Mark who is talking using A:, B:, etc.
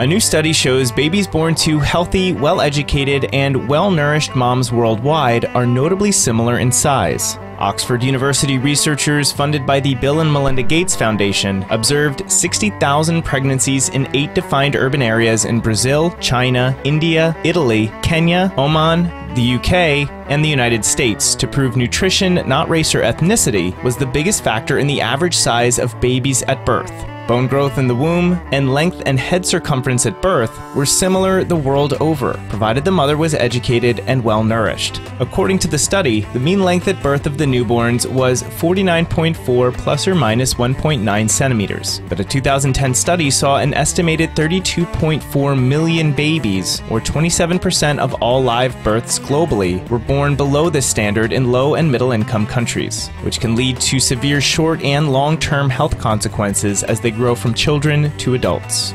A: A new study shows babies born to healthy, well educated, and well nourished moms worldwide are notably similar in size. Oxford University researchers funded by the Bill and Melinda Gates Foundation observed 60,000 pregnancies in eight defined urban areas in Brazil, China, India, Italy, Kenya, Oman, the UK, and the United States to prove nutrition, not race or ethnicity, was the biggest factor in the average size of babies at birth. Bone growth in the womb and length and head circumference at birth were similar the world over, provided the mother was educated and well nourished. According to the study, the mean length at birth of the newborns was 49.4 plus or minus 1.9 centimeters. But a 2010 study saw an estimated 32.4 million babies, or 27% of all live births globally, were born below this standard in low and middle income countries, which can lead to severe short and long term health consequences as they grow from children to adults.